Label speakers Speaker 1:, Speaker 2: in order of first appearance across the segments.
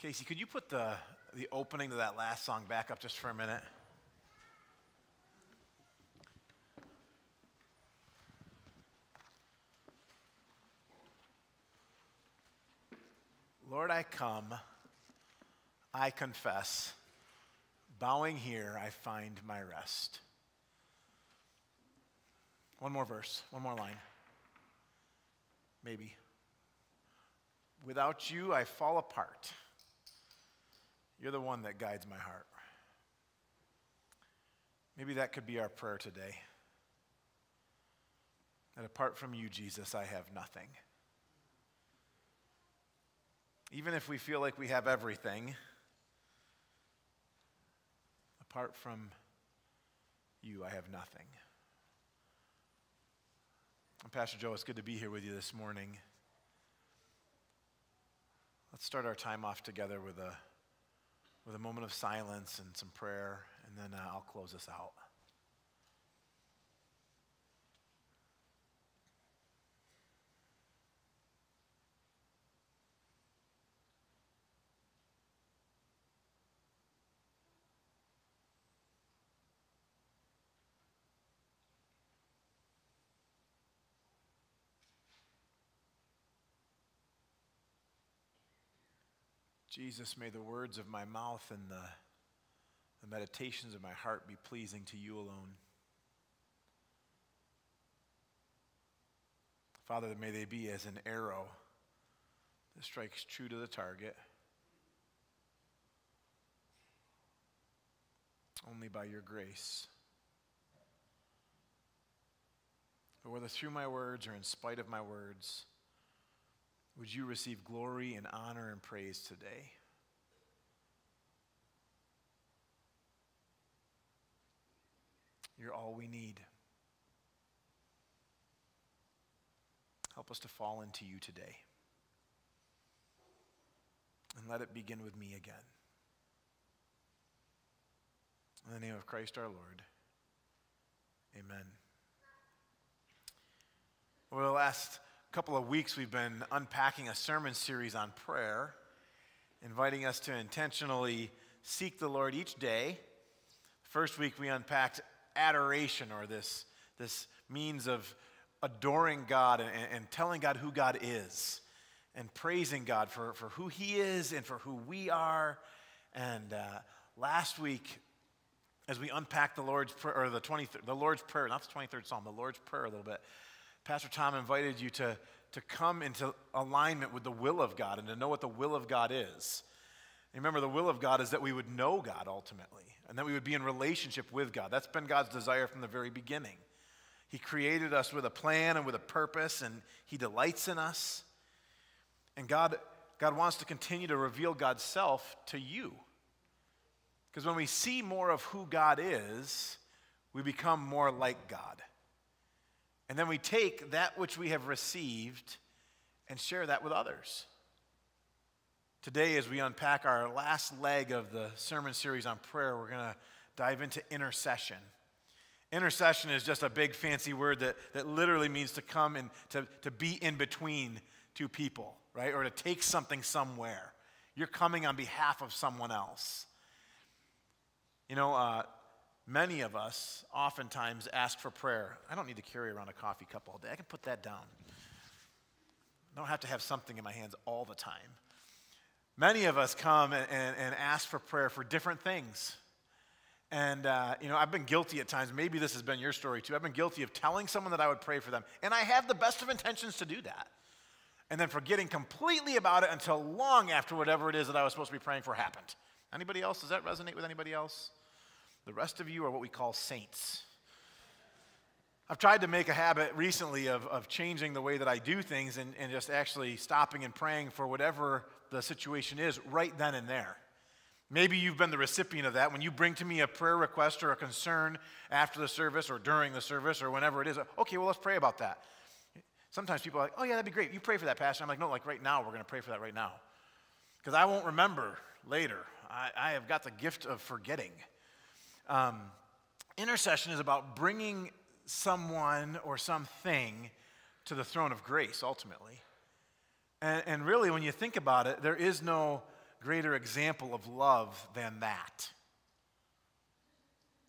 Speaker 1: Casey, could you put the, the opening to that last song back up just for a minute? Lord, I come, I confess, bowing here, I find my rest. One more verse, one more line. Maybe. Without you, I fall apart. You're the one that guides my heart. Maybe that could be our prayer today. That apart from you, Jesus, I have nothing. Even if we feel like we have everything, apart from you, I have nothing. And Pastor Joe, it's good to be here with you this morning. Let's start our time off together with a, with a moment of silence and some prayer, and then uh, I'll close us out. Jesus, may the words of my mouth and the, the meditations of my heart be pleasing to you alone. Father, may they be as an arrow that strikes true to the target. Only by your grace. But whether through my words or in spite of my words, would you receive glory and honor and praise today? You're all we need. Help us to fall into you today. And let it begin with me again. In the name of Christ our Lord, amen. Well, last couple of weeks, we've been unpacking a sermon series on prayer, inviting us to intentionally seek the Lord each day. First week, we unpacked adoration, or this, this means of adoring God and, and telling God who God is, and praising God for, for who He is and for who we are. And uh, last week, as we unpacked the Lord's prayer, or the 23rd, the Lord's prayer, not the 23rd Psalm, the Lord's prayer a little bit, Pastor Tom invited you to, to come into alignment with the will of God and to know what the will of God is. And remember, the will of God is that we would know God ultimately and that we would be in relationship with God. That's been God's desire from the very beginning. He created us with a plan and with a purpose, and He delights in us. And God, God wants to continue to reveal God's self to you. Because when we see more of who God is, we become more like God. And then we take that which we have received and share that with others. Today, as we unpack our last leg of the sermon series on prayer, we're going to dive into intercession. Intercession is just a big fancy word that, that literally means to come and to, to be in between two people, right? Or to take something somewhere. You're coming on behalf of someone else. You know, uh, Many of us oftentimes ask for prayer. I don't need to carry around a coffee cup all day. I can put that down. I don't have to have something in my hands all the time. Many of us come and, and, and ask for prayer for different things. And, uh, you know, I've been guilty at times. Maybe this has been your story too. I've been guilty of telling someone that I would pray for them. And I have the best of intentions to do that. And then forgetting completely about it until long after whatever it is that I was supposed to be praying for happened. Anybody else? Does that resonate with anybody else? The rest of you are what we call saints. I've tried to make a habit recently of, of changing the way that I do things and, and just actually stopping and praying for whatever the situation is right then and there. Maybe you've been the recipient of that. When you bring to me a prayer request or a concern after the service or during the service or whenever it is, okay, well, let's pray about that. Sometimes people are like, oh, yeah, that'd be great. You pray for that, Pastor. I'm like, no, like right now, we're going to pray for that right now. Because I won't remember later. I, I have got the gift of forgetting. Um, intercession is about bringing someone or something to the throne of grace ultimately. And, and, really, when you think about it, there is no greater example of love than that?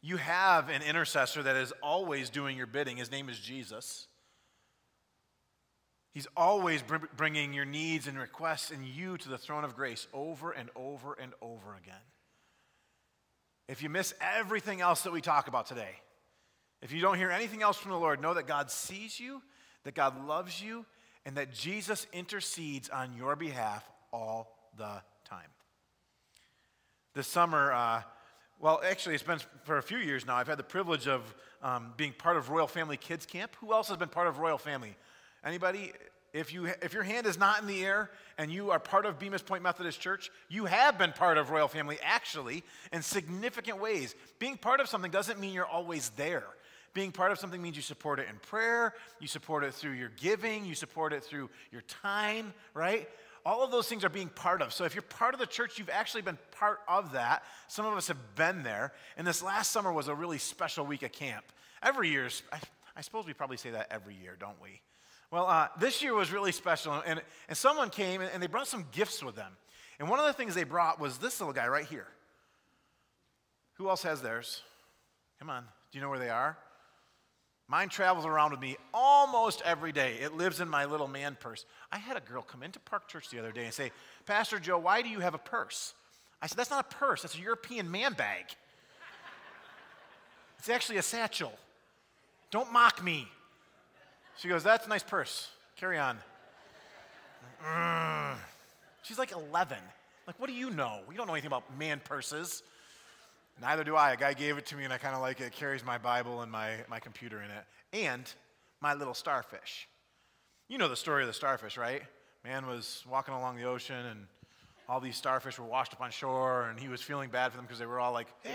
Speaker 1: You have an intercessor that is always doing your bidding. His name is Jesus. He's always bringing your needs and requests and you to the throne of grace over and over and over again. If you miss everything else that we talk about today, if you don't hear anything else from the Lord, know that God sees you, that God loves you, and that Jesus intercedes on your behalf all the time. This summer, uh, well, actually, it's been for a few years now. I've had the privilege of um, being part of Royal Family Kids Camp. Who else has been part of Royal Family? Anybody? If, you, if your hand is not in the air and you are part of Bemus Point Methodist Church, you have been part of Royal Family actually in significant ways. Being part of something doesn't mean you're always there. Being part of something means you support it in prayer, you support it through your giving, you support it through your time, right? All of those things are being part of. So if you're part of the church, you've actually been part of that. Some of us have been there. And this last summer was a really special week of camp. Every year, I, I suppose we probably say that every year, don't we? Well, uh, this year was really special. And, and someone came and they brought some gifts with them. And one of the things they brought was this little guy right here. Who else has theirs? Come on. Do you know where they are? Mine travels around with me almost every day. It lives in my little man purse. I had a girl come into Park Church the other day and say, Pastor Joe, why do you have a purse? I said, That's not a purse, that's a European man bag. it's actually a satchel. Don't mock me. She goes, That's a nice purse. Carry on. Mm. She's like 11. Like, what do you know? You don't know anything about man purses. Neither do I. A guy gave it to me and I kind of like it. It carries my Bible and my, my computer in it. And my little starfish. You know the story of the starfish, right? Man was walking along the ocean and all these starfish were washed up on shore and he was feeling bad for them because they were all like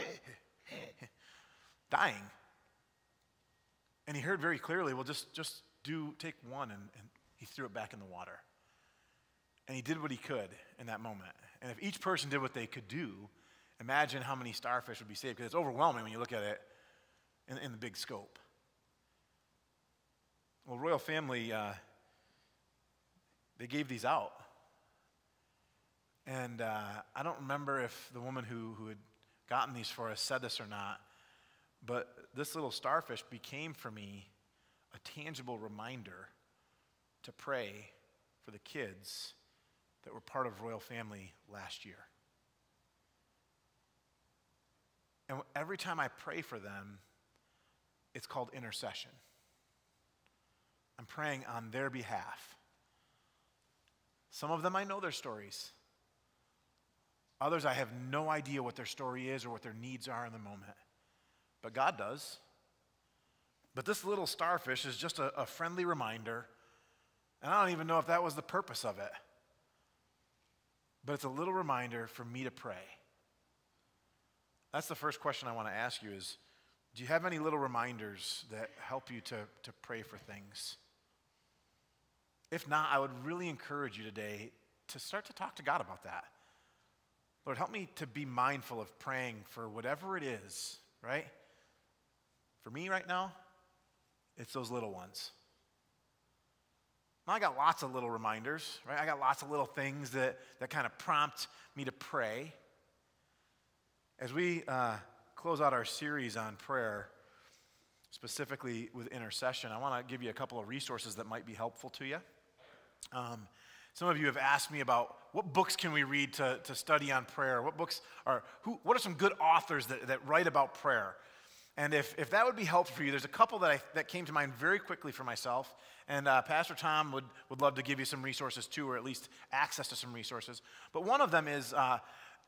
Speaker 1: dying. And he heard very clearly, well, just, just do, take one. And, and he threw it back in the water. And he did what he could in that moment. And if each person did what they could do, Imagine how many starfish would be saved because it's overwhelming when you look at it in, in the big scope. Well, Royal Family, uh, they gave these out. And uh, I don't remember if the woman who, who had gotten these for us said this or not, but this little starfish became for me a tangible reminder to pray for the kids that were part of Royal Family last year. And every time I pray for them, it's called intercession. I'm praying on their behalf. Some of them I know their stories. Others I have no idea what their story is or what their needs are in the moment. But God does. But this little starfish is just a, a friendly reminder. And I don't even know if that was the purpose of it. But it's a little reminder for me to pray. That's the first question I want to ask you is do you have any little reminders that help you to, to pray for things? If not, I would really encourage you today to start to talk to God about that. Lord, help me to be mindful of praying for whatever it is, right? For me right now, it's those little ones. I got lots of little reminders, right? I got lots of little things that, that kind of prompt me to pray. As we uh, close out our series on prayer, specifically with intercession, I want to give you a couple of resources that might be helpful to you. Um, some of you have asked me about what books can we read to, to study on prayer? What books are, who, what are some good authors that, that write about prayer? And if, if that would be helpful for you, there's a couple that, I, that came to mind very quickly for myself. And uh, Pastor Tom would, would love to give you some resources too, or at least access to some resources. But one of them is uh,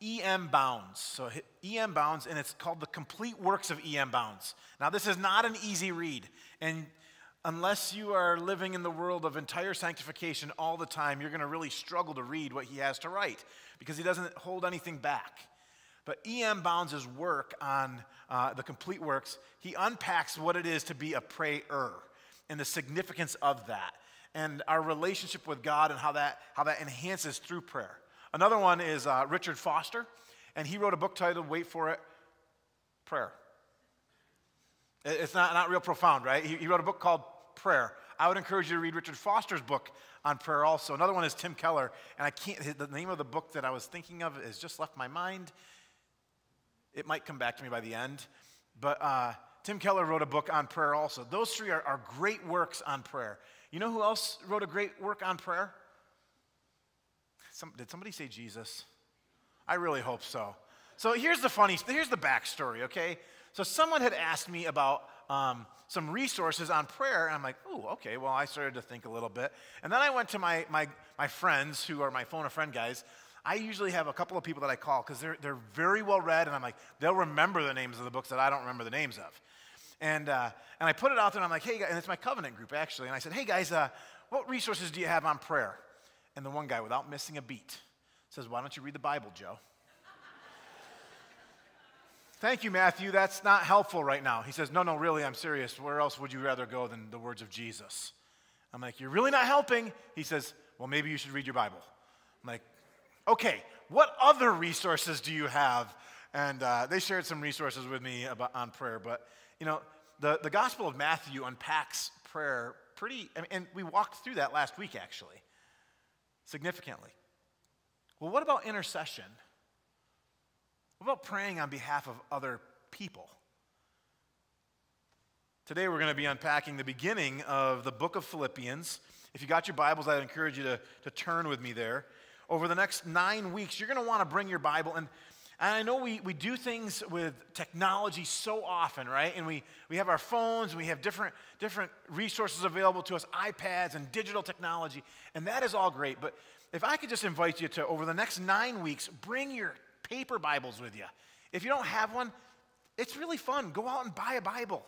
Speaker 1: E.M. Bounds. So E.M. Bounds, and it's called The Complete Works of E.M. Bounds. Now, this is not an easy read. And unless you are living in the world of entire sanctification all the time, you're going to really struggle to read what he has to write because he doesn't hold anything back. But E.M. Bounds' work on uh, the complete works, he unpacks what it is to be a prayer and the significance of that and our relationship with God and how that, how that enhances through prayer. Another one is uh, Richard Foster, and he wrote a book titled, wait for it, Prayer. It's not, not real profound, right? He, he wrote a book called Prayer. I would encourage you to read Richard Foster's book on prayer also. Another one is Tim Keller, and I can't, the name of the book that I was thinking of has just left my mind. It might come back to me by the end. But uh, Tim Keller wrote a book on prayer also. Those three are, are great works on prayer. You know who else wrote a great work on prayer? Some, did somebody say Jesus? I really hope so. So here's the funny, here's the backstory, okay? So someone had asked me about um, some resources on prayer, and I'm like, oh, okay. Well, I started to think a little bit. And then I went to my, my, my friends, who are my phone a friend guys. I usually have a couple of people that I call because they're, they're very well read, and I'm like, they'll remember the names of the books that I don't remember the names of. And, uh, and I put it out there, and I'm like, hey, guys, and it's my covenant group, actually. And I said, hey, guys, uh, what resources do you have on prayer? And the one guy, without missing a beat, says, why don't you read the Bible, Joe? Thank you, Matthew. That's not helpful right now. He says, No, no, really, I'm serious. Where else would you rather go than the words of Jesus? I'm like, You're really not helping. He says, Well, maybe you should read your Bible. I'm like, Okay, what other resources do you have? And uh, they shared some resources with me about, on prayer. But, you know, the, the Gospel of Matthew unpacks prayer pretty, and we walked through that last week, actually, significantly. Well, what about intercession? What about praying on behalf of other people? Today we're going to be unpacking the beginning of the book of Philippians. If you got your Bibles, I'd encourage you to, to turn with me there. Over the next nine weeks, you're going to want to bring your Bible. And, and I know we, we do things with technology so often, right? And we, we have our phones, we have different, different resources available to us, iPads and digital technology, and that is all great. But if I could just invite you to, over the next nine weeks, bring your paper Bibles with you. If you don't have one, it's really fun. Go out and buy a Bible.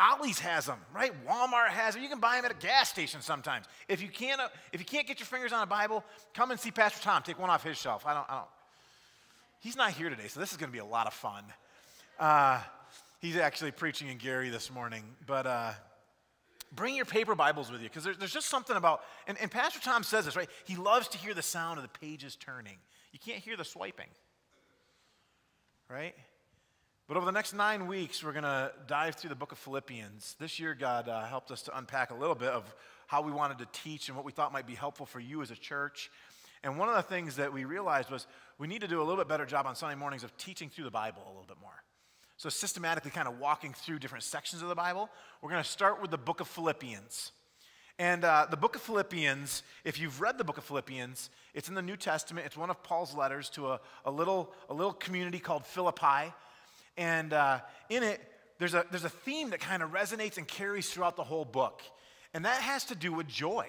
Speaker 1: Ollie's has them, right? Walmart has them. You can buy them at a gas station sometimes. If you can't, uh, if you can't get your fingers on a Bible, come and see Pastor Tom. Take one off his shelf. I don't, I don't. He's not here today, so this is going to be a lot of fun. Uh, he's actually preaching in Gerry this morning, but uh, bring your paper Bibles with you because there's, there's just something about, and, and Pastor Tom says this, right? He loves to hear the sound of the pages turning. You can't hear the swiping right? But over the next nine weeks, we're going to dive through the book of Philippians. This year, God uh, helped us to unpack a little bit of how we wanted to teach and what we thought might be helpful for you as a church. And one of the things that we realized was we need to do a little bit better job on Sunday mornings of teaching through the Bible a little bit more. So, systematically kind of walking through different sections of the Bible. We're going to start with the book of Philippians. And uh, the book of Philippians, if you've read the book of Philippians, it's in the New Testament. It's one of Paul's letters to a, a, little, a little community called Philippi. And uh, in it, there's a, there's a theme that kind of resonates and carries throughout the whole book. And that has to do with joy.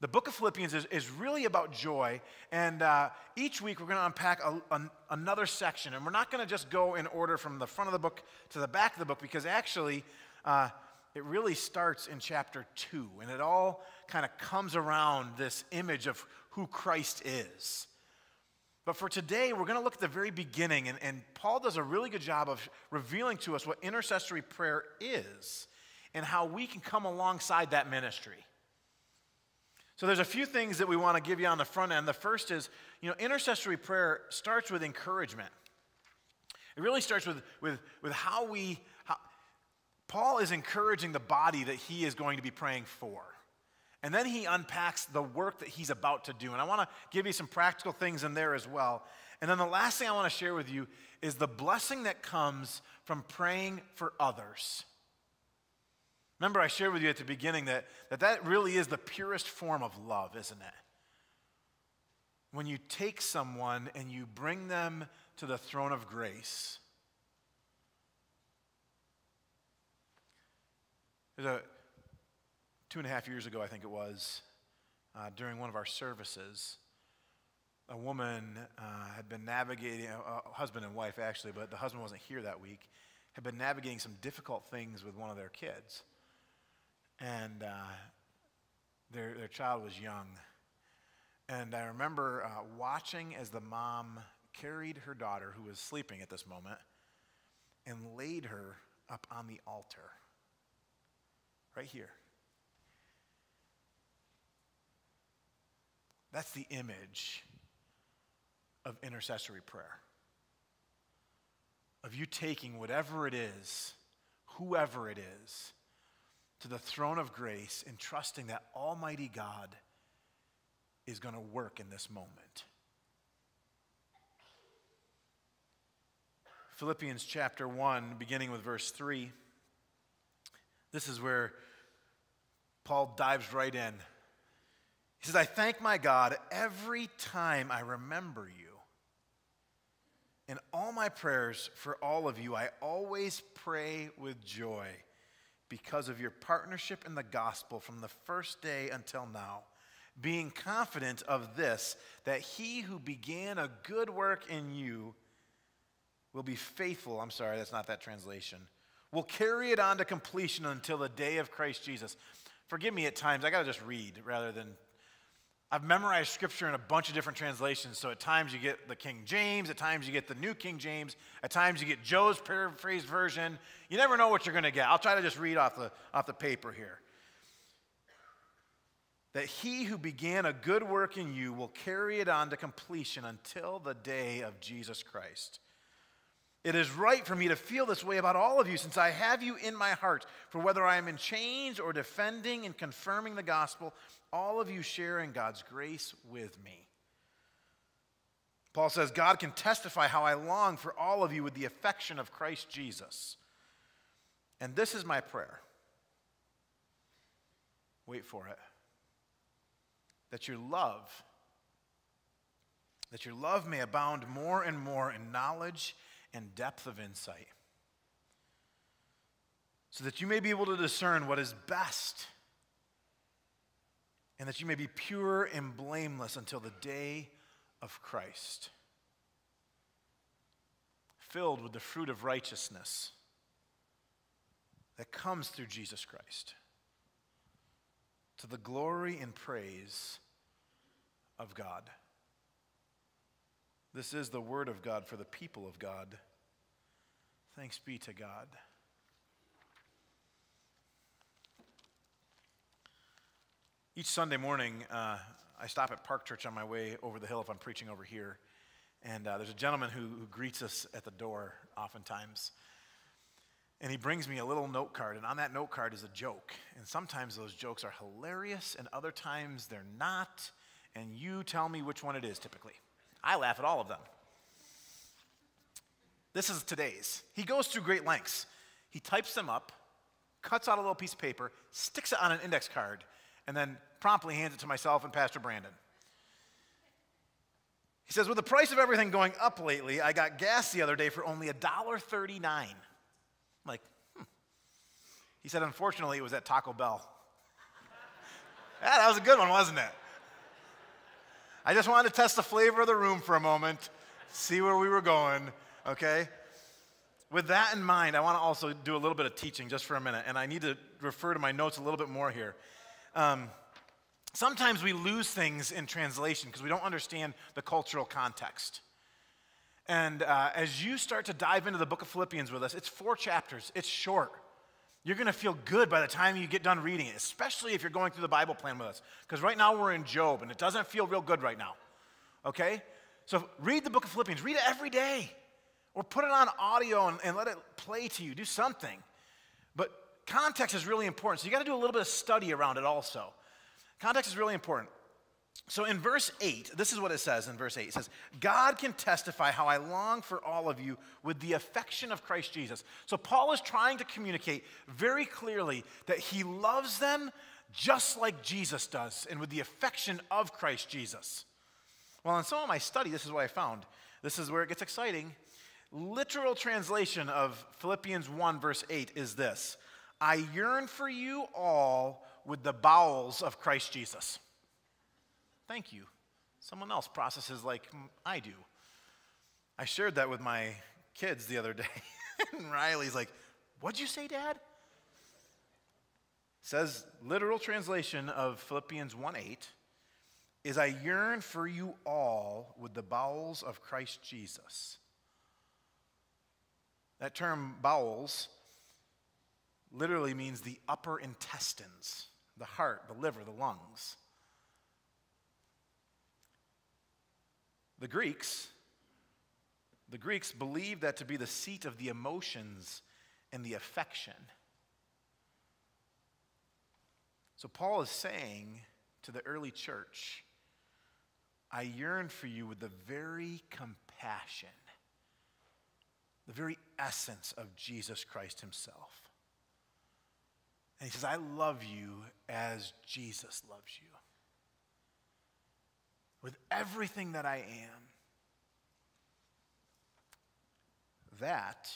Speaker 1: The book of Philippians is, is really about joy. And uh, each week we're going to unpack a, a, another section. And we're not going to just go in order from the front of the book to the back of the book because actually, uh, it really starts in chapter 2, and it all kind of comes around this image of who Christ is. But for today, we're going to look at the very beginning, and, and Paul does a really good job of revealing to us what intercessory prayer is and how we can come alongside that ministry. So there's a few things that we want to give you on the front end. The first is, you know, intercessory prayer starts with encouragement. It really starts with, with, with how we how, Paul is encouraging the body that he is going to be praying for. And then he unpacks the work that he's about to do. And I want to give you some practical things in there as well. And then the last thing I want to share with you is the blessing that comes from praying for others. Remember, I shared with you at the beginning that that, that really is the purest form of love, isn't it? When you take someone and you bring them to the throne of grace There's a two and a half years ago, I think it was, uh, during one of our services, a woman uh, had been navigating, a, a, husband and wife actually, but the husband wasn't here that week, had been navigating some difficult things with one of their kids. And uh, their, their child was young. And I remember uh, watching as the mom carried her daughter, who was sleeping at this moment, and laid her up on the altar right here. That's the image of intercessory prayer. Of you taking whatever it is, whoever it is, to the throne of grace and trusting that Almighty God is going to work in this moment. Philippians chapter 1, beginning with verse 3. This is where Paul dives right in. He says, I thank my God every time I remember you. In all my prayers for all of you, I always pray with joy because of your partnership in the gospel from the first day until now, being confident of this, that he who began a good work in you will be faithful. I'm sorry, that's not that translation. Will carry it on to completion until the day of Christ Jesus. Forgive me at times, I got to just read rather than I've memorized scripture in a bunch of different translations, so at times you get the King James, at times you get the New King James, at times you get Joe's paraphrased version. You never know what you're going to get. I'll try to just read off the, off the paper here. That he who began a good work in you will carry it on to completion until the day of Jesus Christ. It is right for me to feel this way about all of you, since I have you in my heart. For whether I am in chains or defending and confirming the gospel, all of you share in God's grace with me. Paul says, God can testify how I long for all of you with the affection of Christ Jesus. And this is my prayer. Wait for it. That your love, that your love may abound more and more in knowledge and depth of insight, so that you may be able to discern what is best and that you may be pure and blameless until the day of Christ, filled with the fruit of righteousness that comes through Jesus Christ, to the glory and praise of God. This is the word of God for the people of God. Thanks be to God. Each Sunday morning, uh, I stop at Park Church on my way over the hill if I'm preaching over here. And uh, there's a gentleman who, who, greets us at the door oftentimes. And he brings me a little note card, and on that note card is a joke. And sometimes those jokes are hilarious, and other times they're not. And you tell me which one it is typically. I laugh at all of them. This is today's. He goes through great lengths. He types them up, cuts out a little piece of paper, sticks it on an index card, and then promptly hands it to myself and Pastor Brandon. He says, With the price of everything going up lately, I got gas the other day for only $1.39. I'm like, hmm. He said, Unfortunately, it was at Taco Bell. yeah, that was a good one, wasn't it? I just wanted to test the flavor of the room for a moment, see where we were going, okay? With that in mind, I want to also do a little bit of teaching just for a minute, and I need to refer to my notes a little bit more here. Um, sometimes we lose things in translation because we don't understand the cultural context. And uh, as you start to dive into the book of Philippians with us, it's four chapters, it's short. You're going to feel good by the time you get done reading it, especially if you're going through the Bible plan with us. Because right now we're in Job, and it doesn't feel real good right now. Okay? So read the book of Philippians. Read it every day. Or put it on audio and, and let it play to you. Do something. But context is really important. So you got to do a little bit of study around it also. Context is really important. So in verse 8, this is what it says in verse 8. It says, God can testify how I long for all of you with the affection of Christ Jesus. So Paul is trying to communicate very clearly that he loves them just like Jesus does and with the affection of Christ Jesus. Well, in some of my study, this is what I found. This is where it gets exciting. Literal translation of Philippians 1, verse 8 is this I yearn for you all with the bowels of Christ Jesus. Thank you. Someone else processes like I do. I shared that with my kids the other day. and Riley's like, What'd you say, Dad? says literal translation of Philippians 1 8 is I yearn for you all with the bowels of Christ Jesus. That term bowels literally means the upper intestines, the heart, the liver, the lungs. The Greeks, the Greeks believed that to be the seat of the emotions and the affection. So, Paul is saying to the early church, I yearn for you with the very compassion, the very essence of Jesus Christ himself. And he says, I love you as Jesus loves you. With everything that I am. That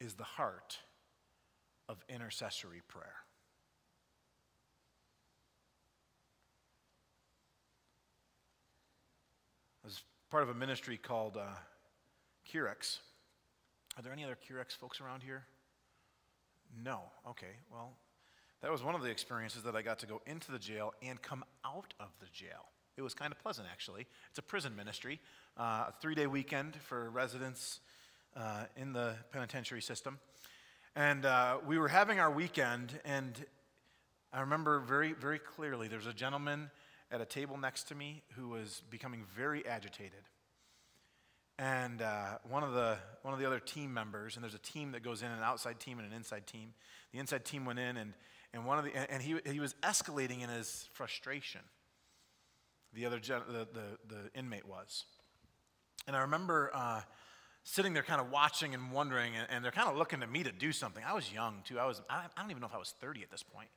Speaker 1: is the heart of intercessory prayer. I was part of a ministry called uh, Kairos. Are there any other Kairos folks around here? No. Okay. Well, that was one of the experiences that I got to go into the jail and come out of the jail. It was kind of pleasant, actually. It's a prison ministry, uh, a three day weekend for residents uh, in the penitentiary system. And uh, we were having our weekend, and I remember very, very clearly there was a gentleman at a table next to me who was becoming very agitated. And uh, one, of the, one of the other team members, and there's a team that goes in, an outside team and an inside team. The inside team went in, and, and, one of the, and he, he was escalating in his frustration. The other the, the, the inmate was. And I remember uh, sitting there kind of watching and wondering, and, and, they're kind of looking to me to do something. I was young, too. I, was, I, I don't even know if I was 30 at this point.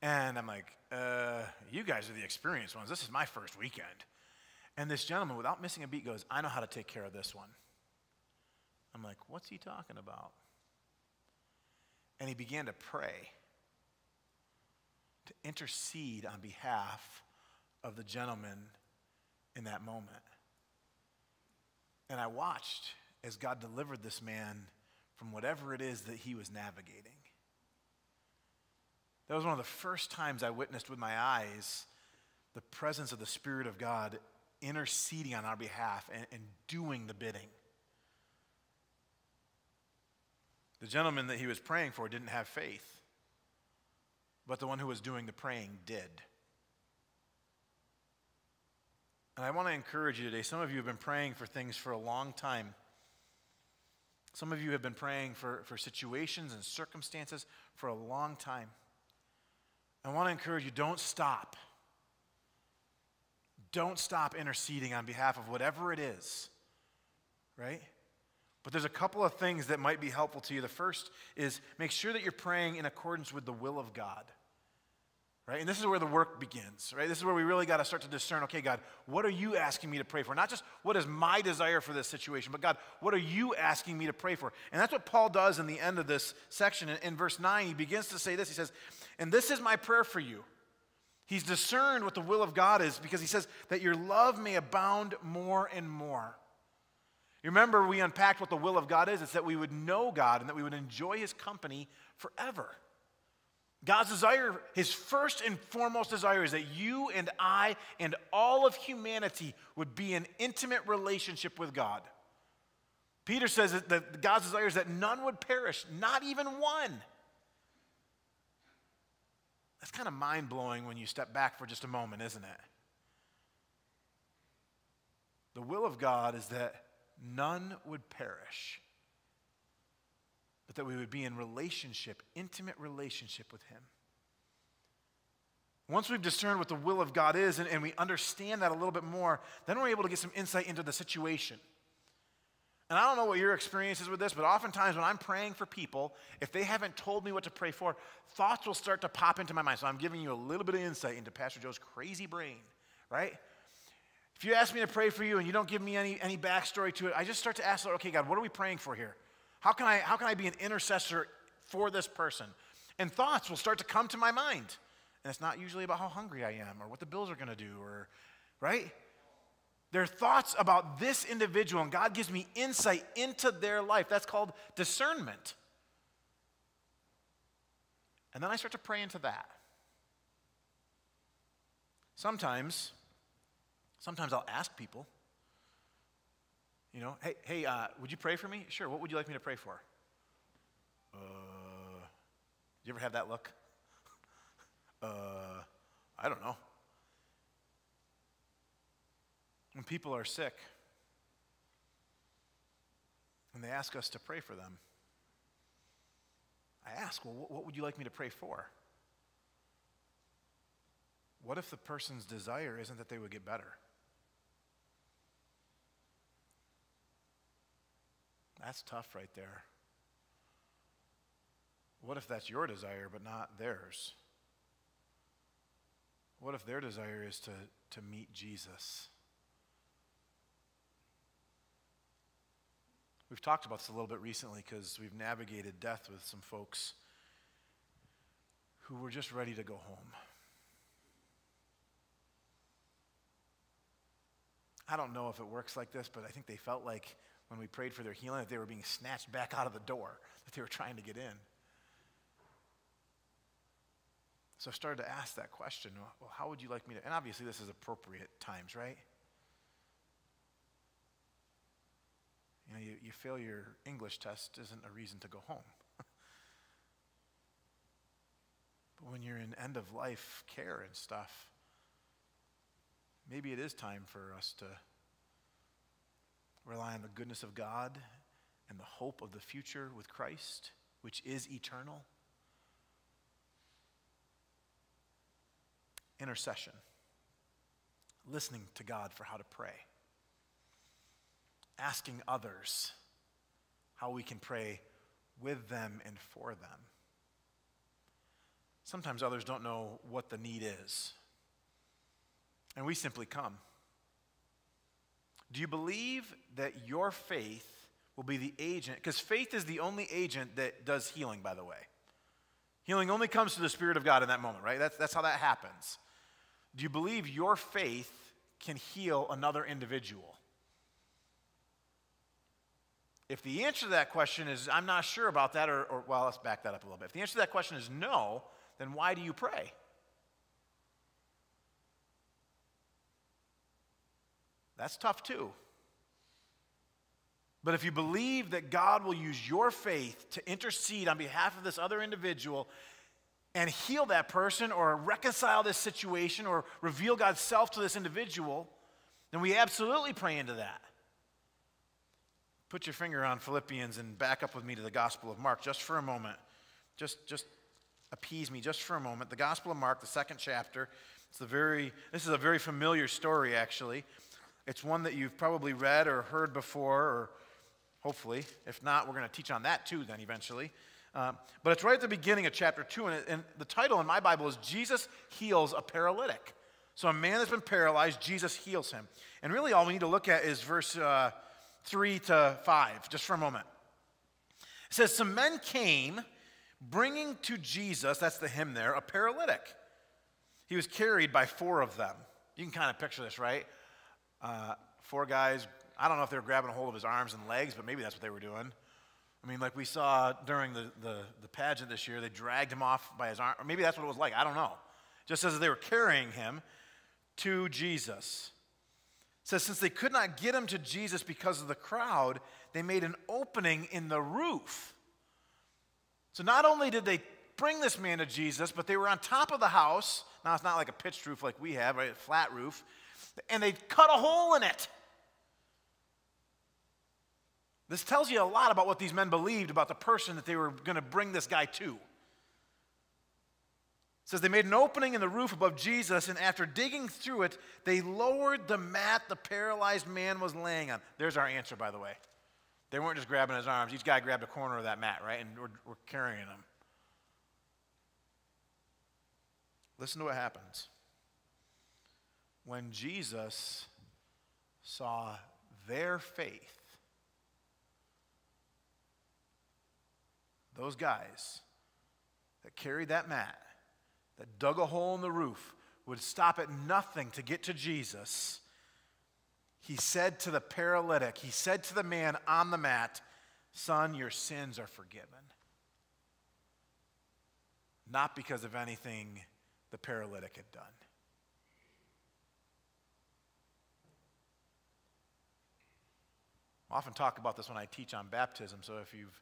Speaker 1: And I'm like, uh, you guys are the experienced ones. This is my first weekend. And this gentleman, without missing a beat, goes, I know how to take care of this one. I'm like, what's he talking about? And he began to pray, to intercede on behalf of the gentleman in that moment. And I watched as God delivered this man from whatever it is that he was navigating. That was one of the first times I witnessed with my eyes the presence of the Spirit of God interceding on our behalf and, and doing the bidding. The gentleman that he was praying for didn't have faith, but the one who was doing the praying did. And I want to encourage you today. Some of you have been praying for things for a long time. Some of you have been praying for, for situations and circumstances for a long time. I want to encourage you don't stop. Don't stop interceding on behalf of whatever it is, right? But there's a couple of things that might be helpful to you. The first is make sure that you're praying in accordance with the will of God. Right? And this is where the work begins, right? This is where we really got to start to discern, okay, God, what are you asking me to pray for? Not just what is my desire for this situation, but God, what are you asking me to pray for? And that's what Paul does in the end of this section. In, in verse 9, he begins to say this. He says, And this is my prayer for you. He's discerned what the will of God is because he says that your love may abound more and more. You remember, we unpacked what the will of God is it's that we would know God and that we would enjoy his company forever. God's desire, his first and foremost desire, is that you and I and all of humanity would be in intimate relationship with God. Peter says that God's desire is that none would perish, not even one. That's kind of mind blowing when you step back for just a moment, isn't it? The will of God is that none would perish, but that we would be in relationship, intimate relationship with Him. Once we've discerned what the will of God is and, and, we understand that a little bit more, then we're able to get some insight into the situation. And I don't know what your experience is with this, but oftentimes when I'm praying for people, if they haven't told me what to pray for, thoughts will start to pop into my mind. So I'm giving you a little bit of insight into Pastor Joe's crazy brain, right? If you ask me to pray for you and you don't give me any, any backstory to it, I just start to ask, okay, God, what are we praying for here? How can, I, how can I be an intercessor for this person? And thoughts will start to come to my mind. And it's not usually about how hungry I am or what the bills are going to do or, right? They're thoughts about this individual, and God gives me insight into their life. That's called discernment. And then I start to pray into that. Sometimes, sometimes I'll ask people, you know, hey, hey, uh, would you pray for me? Sure. What would you like me to pray for? Uh, you ever have that look? uh, I don't know. When people are sick and they ask us to pray for them, I ask, well, what would you like me to pray for? what if the person's desire isn't that they would get better? That's tough right there. What if that's your desire but not theirs? What if their desire is to, to meet Jesus? We've talked about this a little bit recently because we've navigated death with some folks who were just ready to go home. I don't know if it works like this, but I think they felt like when we prayed for their healing that they were being snatched back out of the door that they were trying to get in. So I started to ask that question well, how would you like me to? And obviously, this is appropriate times, right? You know, you, you fail your English test isn't a reason to go home. but when you're in end of life care and stuff, maybe it is time for us to rely on the goodness of God and the hope of the future with Christ, which is eternal. Intercession, listening to God for how to pray, asking others how we can pray with them and for them. Sometimes others don't know what the need is, and we simply come. Do you believe that your faith will be the agent? Because faith is the only agent that does healing, by the way. Healing only comes to the Spirit of God in that moment, right? That's, that's how that happens. Do you believe your faith can heal another individual? If the answer to that question is, I'm not sure about that, or, or, well, let's back that up a little bit. If the answer to that question is no, then why do you pray? That's tough too. But if you believe that God will use your faith to intercede on behalf of this other individual and heal that person or reconcile this situation or reveal God's self to this individual, then we absolutely pray into that. Put your finger on Philippians and back up with me to the Gospel of Mark just for a moment. Just, just appease me just for a moment. The Gospel of Mark, the second chapter. It's the very, this is a very familiar story, actually. It's one that you've probably read or heard before, or hopefully. If not, we're going to teach on that too, then eventually. Um, but it's right at the beginning of chapter 2, and, it, and the title in my Bible is Jesus Heals a Paralytic. So, a man that's been paralyzed, Jesus heals him. And really, all we need to look at is verse uh, 3 to 5, just for a moment. It says, Some men came bringing to Jesus, that's the hymn there, a paralytic. He was carried by four of them. You can kind of picture this, right? Uh, four guys, I don't know if they were grabbing a hold of his arms and legs, but maybe that's what they were doing. I mean, like we saw during the, the, the pageant this year, they dragged him off by his arm. Or maybe that's what it was like. I don't know. Just as they were carrying him to Jesus. It says, since they could not get him to Jesus because of the crowd, they made an opening in the roof. So not only did they bring this man to Jesus, but they were on top of the house. Now, it's not like a pitched roof like we have, right? A flat roof and they cut a hole in it. This tells you a lot about what these men believed about the person that they were going to bring this guy to. It says they made an opening in the roof above Jesus, and after digging through it, they lowered the mat the paralyzed man was laying on. There's our answer, by the way. They weren't just grabbing his arms. Each guy grabbed a corner of that mat, right? And we're, we're carrying him. Listen to what happens when Jesus saw their faith, those guys that carried that mat, that dug a hole in the roof, would stop at nothing to get to Jesus. He said to the paralytic, he said to the man on the mat, Son, your sins are forgiven. Not because of anything the paralytic had done. I often talk about this when I teach on baptism. So if you've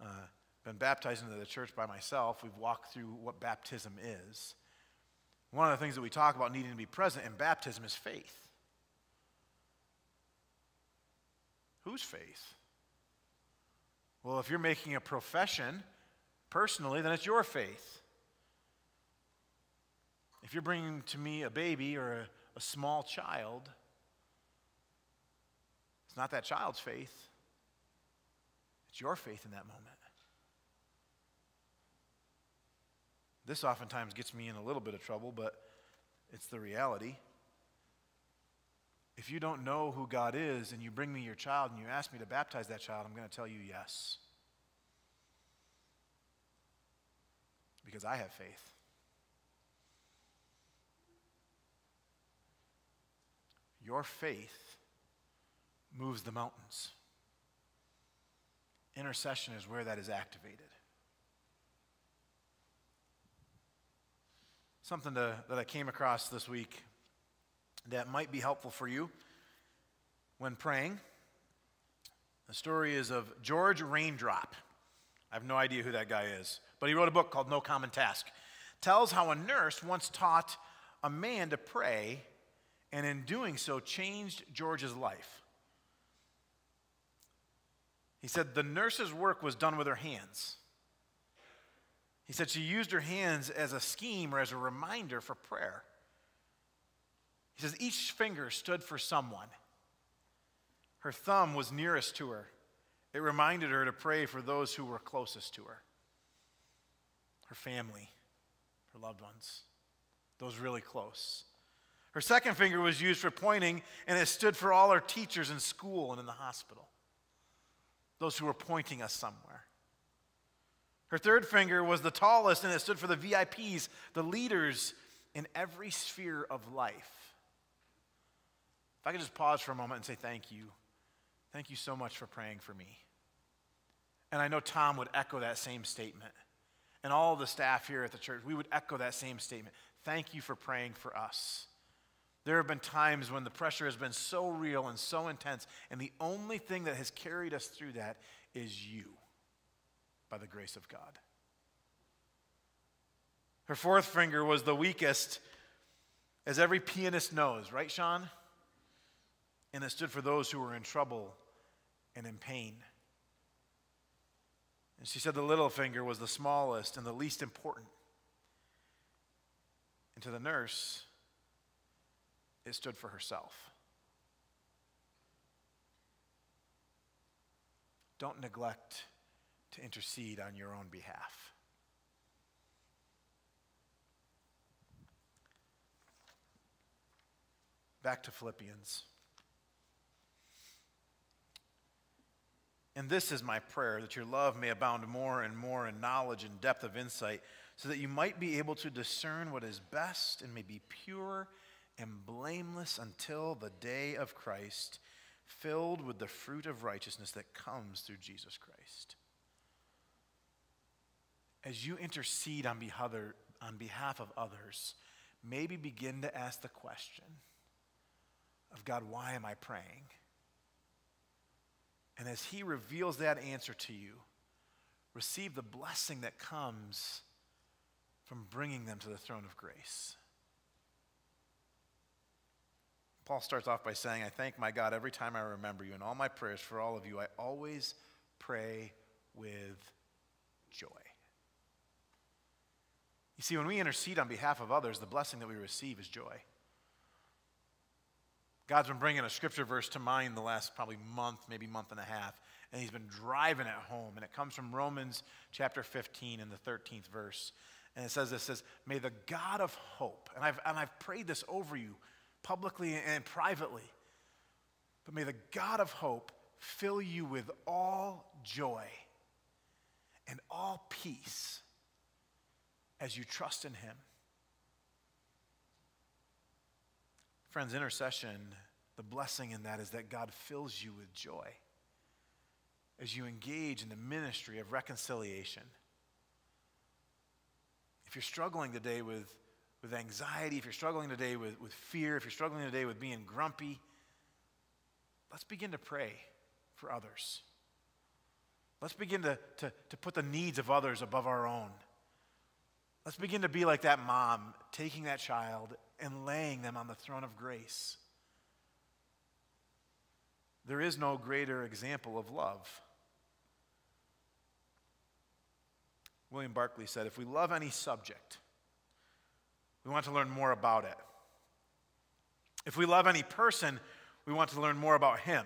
Speaker 1: uh, been baptized into the church by myself, we've walked through what baptism is. One of the things that we talk about needing to be present in baptism is faith. Whose faith? Well, if you're making a profession personally, then it's your faith. If you're bringing to me a baby or a, a small child, it's not that child's faith, it's your faith in that moment. This oftentimes gets me in a little bit of trouble, but it's the reality. If you don't know who God is and you bring me your child and you ask me to baptize that child, I'm going to tell you yes. Because I have faith. Your faith moves the mountains. Intercession is where that is activated. Something to, that I came across this week that might be helpful for you when praying. The story is of George Reindorp. I have no idea who that guy is, but he wrote a book called No Common Task. Tells how a nurse once taught a man to pray, and in doing so, changed George's life. He said the nurse's work was done with her hands. He said she used her hands as a scheme or as a reminder for prayer. He says each finger stood for someone. Her thumb was nearest to her. It reminded her to pray for those who were closest to her her family, her loved ones, those really close. Her second finger was used for pointing, and it stood for all her teachers in school and in the hospital, those who were pointing us somewhere. Her third finger was the tallest, and it stood for the VIPs, the leaders in every sphere of life. If I could just pause for a moment and say thank you. Thank you so much for praying for me. And I know Tom would echo that same statement. And all the staff here at the church, we would echo that same statement. Thank you for praying for us. There have been times when the pressure has been so real and so intense, and the only thing that has carried us through that is you by the grace of God. Her fourth finger was the weakest, as every pianist knows, right, Sean? And it stood for those who were in trouble and in pain. And she said the little finger was the smallest and the least important. And to the nurse, it stood for herself. Don't neglect to intercede on your own behalf. Back to Philippians. And this is my prayer that your love may abound more and more in knowledge and depth of insight, so that you might be able to discern what is best and may be pure and blameless until the day of Christ, filled with the fruit of righteousness that comes through Jesus Christ as you intercede on behalf, on behalf of others, maybe begin to ask the question of God, why am I praying? And as He reveals that answer to you, receive the blessing that comes from bringing them to the throne of grace. Paul starts off by saying, I thank my God every time I remember you. In all my prayers for all of you, I always pray with joy. You see, when we intercede on behalf of others, the blessing that we receive is joy. God's been bringing a scripture verse to mind the last probably month, maybe month and a half, and He's been driving it home. And it comes from Romans chapter 15 in the 13th verse. And it says this says, May the God of hope, and I've, and I've prayed this over you publicly and privately, but may the God of hope fill you with all joy and all peace as you trust in Him. Friends, intercession, the blessing in that is that God fills you with joy as you engage in the ministry of reconciliation. If you're struggling today with, with anxiety, if you're struggling today with, with fear, if you're struggling today with being grumpy, let's begin to pray for others. Let's begin to, to, to put the needs of others above our own. Let's begin to be like that mom, taking that child and laying them on the throne of grace. There is no greater example of love. William Barclay said if we love any subject, we want to learn more about it. If we love any person, we want to learn more about him.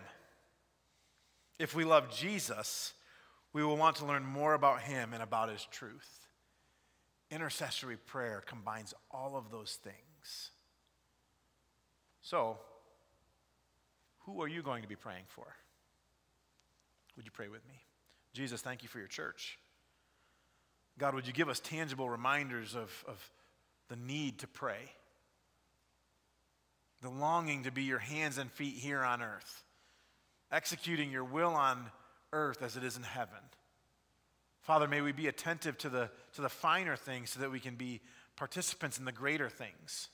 Speaker 1: If we love Jesus, we will want to learn more about him and about his truth. Intercessory prayer combines all of those things. So, who are you going to be praying for? Would you pray with me? Jesus, thank you for your church. God, would you give us tangible reminders of, of the need to pray? The longing to be your hands and feet here on earth, executing your will on earth as it is in heaven. Father, may we be attentive to the, to the finer things so that we can be participants in the greater things.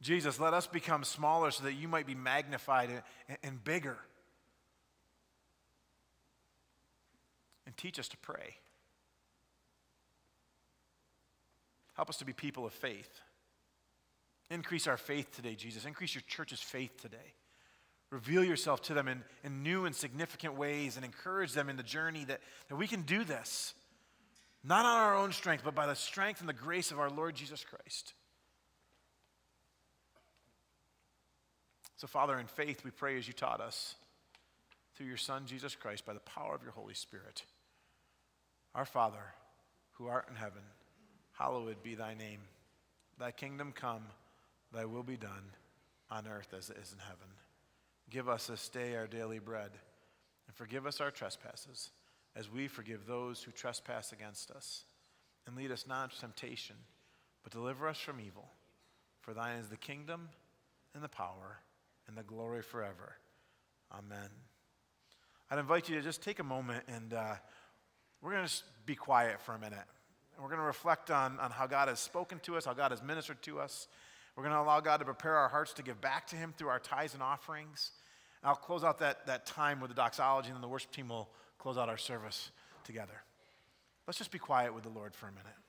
Speaker 1: Jesus, let us become smaller so that you might be magnified and, and bigger. And teach us to pray. Help us to be people of faith. Increase our faith today, Jesus. Increase your church's faith today. Reveal yourself to them in, in new and significant ways and encourage them in the journey that, that we can do this, not on our own strength, but by the strength and the grace of our Lord Jesus Christ. So, Father, in faith, we pray as you taught us through your Son, Jesus Christ, by the power of your Holy Spirit. Our Father, who art in heaven, hallowed be thy name. Thy kingdom come, thy will be done on earth as it is in heaven. Give us this day our daily bread, and forgive us our trespasses, as we forgive those who trespass against us. And lead us not into temptation, but deliver us from evil. For thine is the kingdom, and the power, and the glory forever. Amen. I'd invite you to just take a moment and uh, we're going to be quiet for a minute. We're going to reflect on, on how God has spoken to us, how God has ministered to us. We're going to allow God to prepare our hearts to give back to Him through our tithes and offerings. And I'll close out that, that time with the doxology, and then the worship team will close out our service together. Let's just be quiet with the Lord for a minute.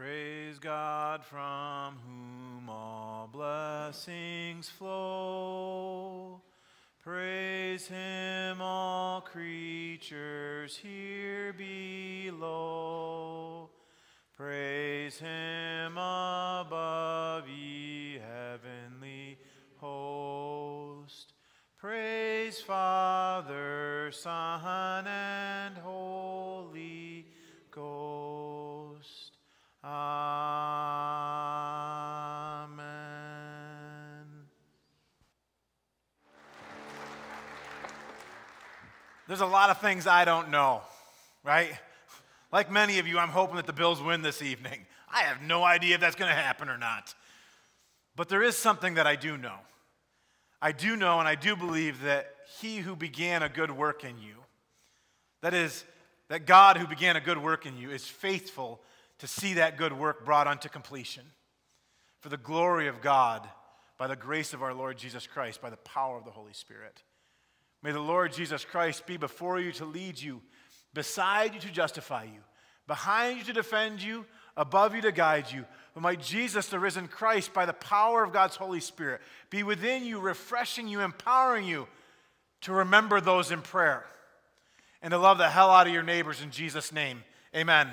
Speaker 1: Praise God from whom all blessings flow. Praise him, all creatures here below. Praise him above, ye heavenly host. Praise Father, Son, There's a lot of things I don't know, right? Like many of you, I'm hoping that the Bills win this evening. I have no idea if that's going to happen or not. But there is something that I do know. I do know and I do believe that he who began a good work in you, that is, that God who began a good work in you, is faithful to see that good work brought unto completion for the glory of God by the grace of our Lord Jesus Christ, by the power of the Holy Spirit. May the Lord Jesus Christ be before you to lead you, beside you to justify you, behind you to defend you, above you to guide you. But might Jesus, the risen Christ, by the power of God's Holy Spirit, be within you, refreshing you, empowering you to remember those in prayer and to love the hell out of your neighbors in Jesus' name. Amen.